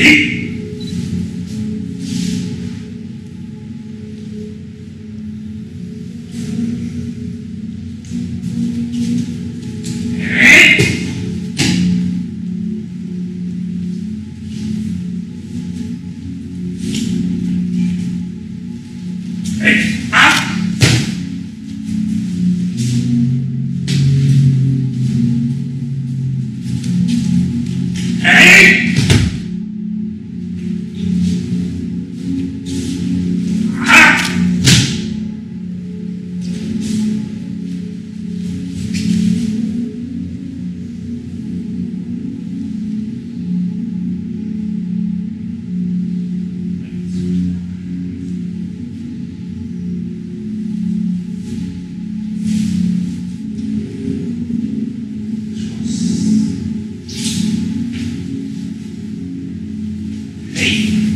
He Hey.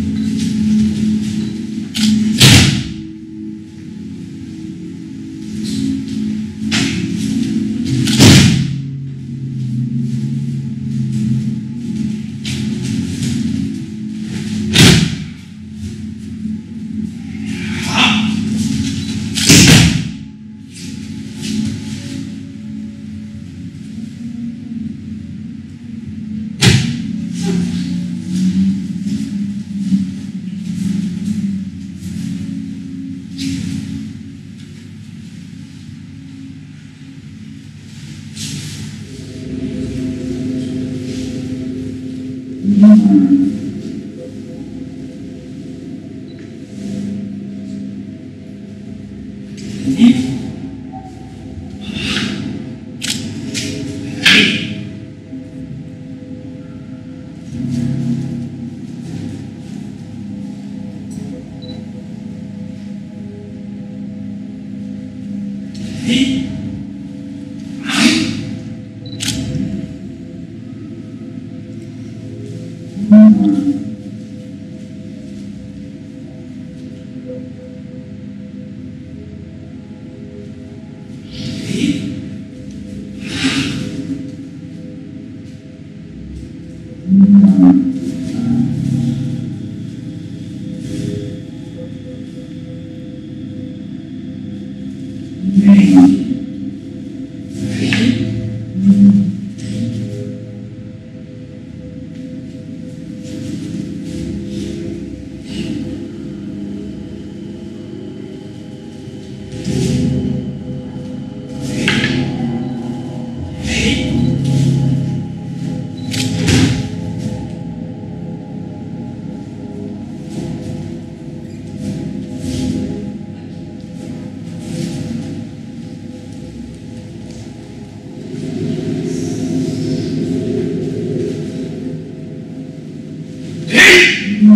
Hey! Sim.